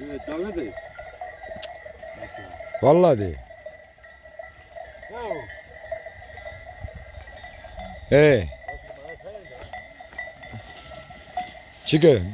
Evet, canlı değil. Vallahi değil. Hey. Çıkın.